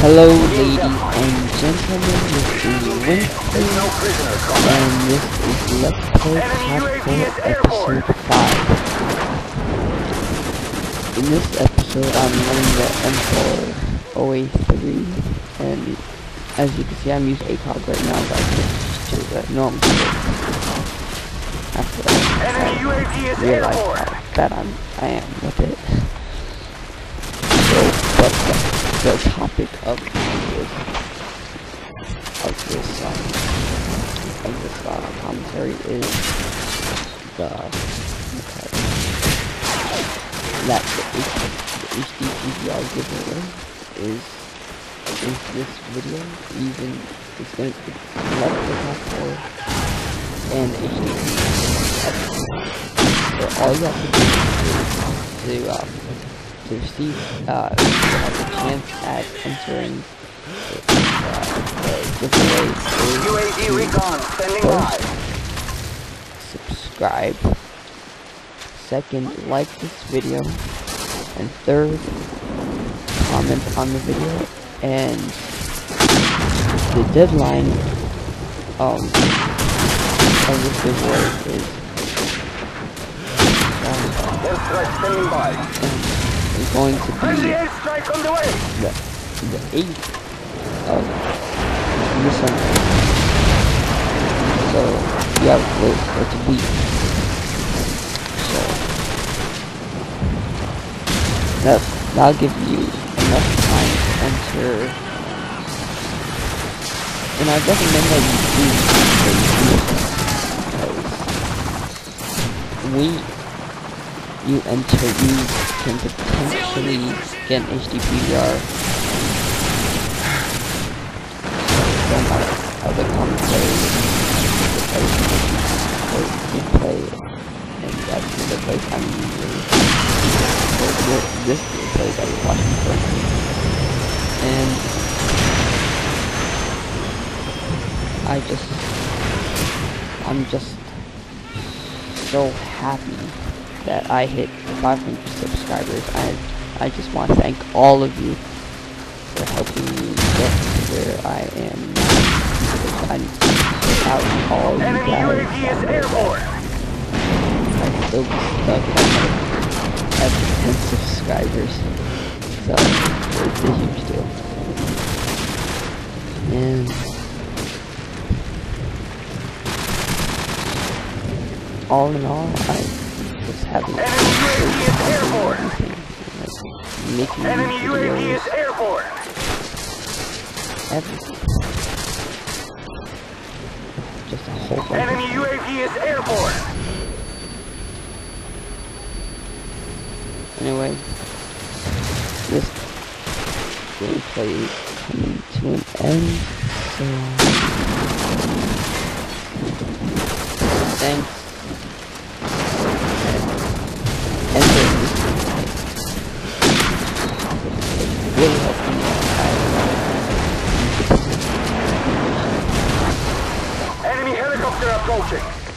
Hello, ladies and gentlemen, this is Winston, and this is Let's Play Hardcore Episode 5. In this episode, I'm running the M4 OA3, and as you can see, I'm using ACOG right now, but I switched to the normal After I realized how bad I'm, I am with it. So, but, the topic of this of this um, of this uh, commentary is the okay, that the, the HD PVR giveaway is is this video even it's gonna be left the top four and HD so all you have to do is to uh, to receive uh, chance at entering uh, the giveaway UAV recon standing by. Subscribe. Second, like this video. And third, comment on the video. And the deadline um, of this giveaway is um, is going to be the, the 8th of December. So, you have to wait for it to be. So, that, that'll give you enough time to enter. And I recommend that you do because we you enter, you can potentially get an HD PVR from other commentators, the place or you play, and that's the I'm usually, or this place I was watching currently. And I just, I'm just so happy that I hit 500 subscribers. I I just want to thank all of you for helping me get to where I am. I'm without all you guys, I'd still be stuck at 10 subscribers. So, it's a huge deal. And all in all, I just having Enemy UAV is airborne. making Enemy UAV is airborne. everything. Just a whole bunch Enemy of UAV is airborne. Anyway, this gameplay is coming to an end, so thanks really helped me Enemy helicopter approaching.